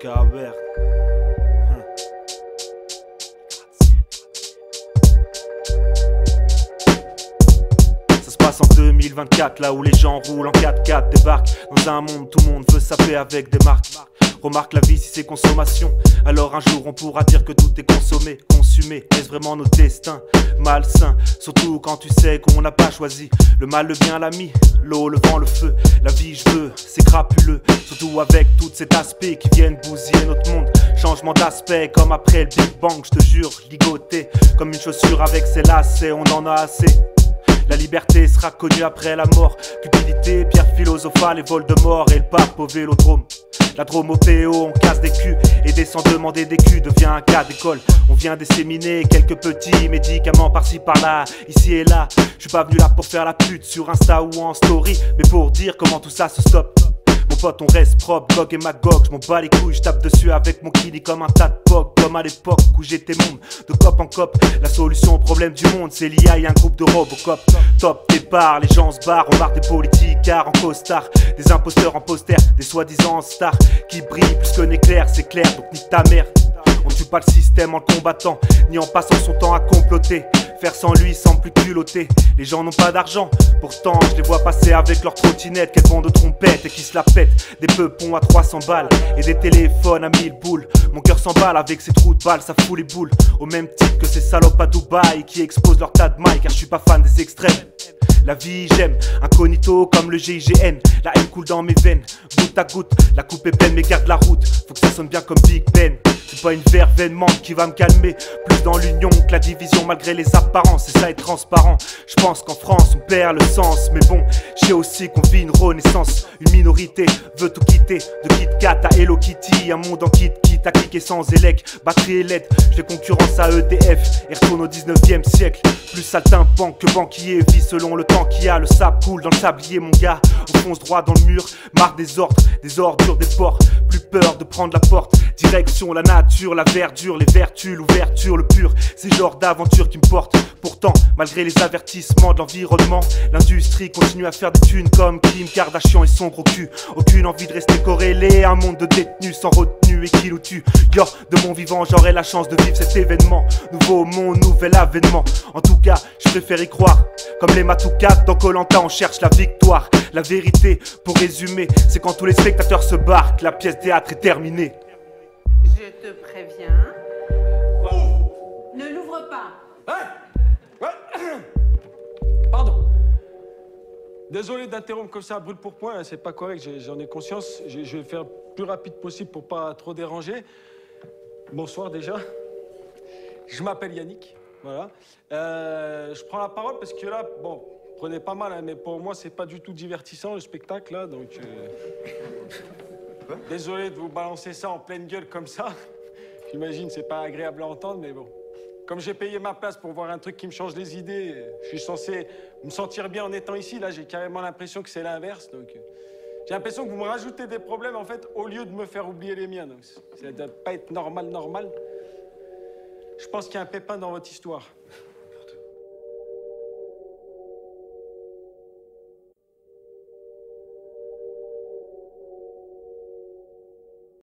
Cabert. Ça se passe en 2024, là où les gens roulent en 4x4, débarquent dans un monde, tout le monde veut saper avec des marques. Remarque la vie si c'est consommation. Alors un jour on pourra dire que tout est consommé, consumé. Est-ce vraiment nos destins malsains Surtout quand tu sais qu'on n'a pas choisi. Le mal, le bien, l'ami, l'eau, le vent, le feu. La vie, je veux, c'est crapuleux. Surtout avec tout cet aspect qui viennent bousiller notre monde. Changement d'aspect comme après le Big Bang, je te jure, ligoté. Comme une chaussure avec ses lacets, on en a assez. La liberté sera connue après la mort. Cupidité, pierre philosophale et vol de mort. Et le pape au vélodrome. La drôme au PO, on casse des culs. Et descend demander des culs devient un cas d'école. On vient disséminer quelques petits médicaments par-ci par-là, ici et là. Je suis pas venu là pour faire la pute sur Insta ou en story, mais pour dire comment tout ça se stoppe. Mon pote, on reste propre, Gog et Magog, je m'en bats les couilles, je tape dessus avec mon kili comme un tas de comme à l'époque où j'étais monde, de cop en cop. La solution au problème du monde, c'est l'IA et un groupe de Robocop. Top les gens se barrent, on barre des politiques, car en costard, des imposteurs en poster, des soi-disant stars qui brillent plus qu'un éclair, c'est clair, donc nique ta mère. On tue pas le système en le combattant, ni en passant son temps à comploter. Faire sans lui semble plus culotté. Les gens n'ont pas d'argent, pourtant je les vois passer avec leur trottinette, qu'elles vendent de trompettes et qui se la pètent. Des peupons à 300 balles et des téléphones à 1000 boules. Mon cœur s'emballe avec ces trous de balles, ça fout les boules. Au même titre que ces salopes à Dubaï qui exposent leur tas de mailles, car je suis pas fan des extrêmes. La vie j'aime, incognito comme le GIGN. La haine coule dans mes veines, goutte à goutte. La coupe est pleine mais garde la route. Faut que ça sonne bien comme Big Ben. C'est pas une verveine manque qui va me calmer. Plus dans l'union que la division malgré les apparences. Et ça est transparent. Je pense qu'en France on perd le sens. Mais bon, je sais aussi qu'on vit une renaissance. Une minorité veut tout quitter. De Kit Kat à Hello Kitty. Un monde en kit quitte à cliquer sans élec? Batterie et LED. Je fais concurrence à EDF. Et retourne au 19e siècle. Plus saltimbanque que banquier. Vit selon le temps qu'il y a. Le sable coule dans le sablier, mon gars. On fonce droit dans le mur. Marque des ordres, des ordures, des ports. Plus peur de prendre la porte. Direction la nature, la verdure, les vertus, l'ouverture, le pur. C'est genre d'aventure qui me porte. Pourtant, malgré les avertissements de l'environnement, l'industrie continue à faire des thunes comme Kim Kardashian et son gros cul. Aucune envie de rester corrélé à un monde de détenus sans retenue et qui nous tue. Yo, de mon vivant, j'aurai la chance de vivre cet événement. Nouveau monde, nouvel avènement. En tout cas, je préfère y croire. Comme les Matoukas, dans Colanta, on cherche la victoire. La vérité, pour résumer, c'est quand tous les spectateurs se barrent que la pièce théâtre est terminée. Je te préviens. Ne l'ouvre pas. Pardon. Désolé d'interrompre comme ça à brûle pour point, hein, c'est pas correct, j'en ai conscience. Je je vais faire le plus rapide possible pour pas trop déranger. Bonsoir déjà. Je m'appelle Yannick, voilà. Euh, je prends la parole parce que là, bon, prenez pas mal, hein, mais pour moi, c'est pas du tout divertissant le spectacle là, donc. euh, Désolé de vous balancer ça en pleine gueule comme ça. J'imagine, c'est pas agréable à entendre, mais bon. Comme j'ai payé ma place pour voir un truc qui me change les idées, je suis censé me sentir bien en étant ici. Là, j'ai carrément l'impression que c'est l'inverse. Donc, euh, j'ai l'impression que vous me rajoutez des problèmes en fait, au lieu de me faire oublier les miens. Donc, ça doit pas être normal, normal. Je pense qu'il y a un pépin dans votre histoire.